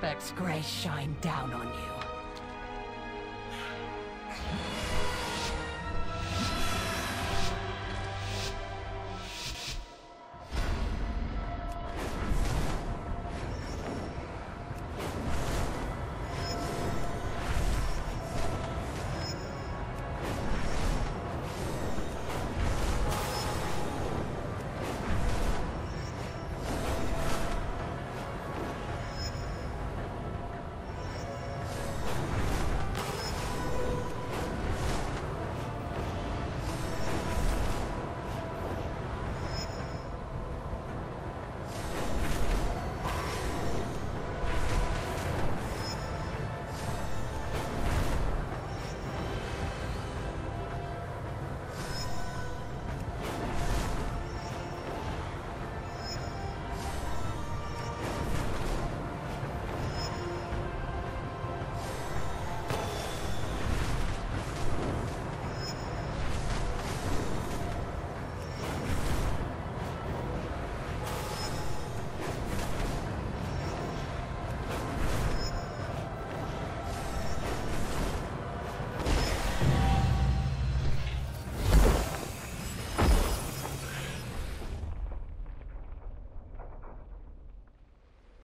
Aspect's grace shine down on you.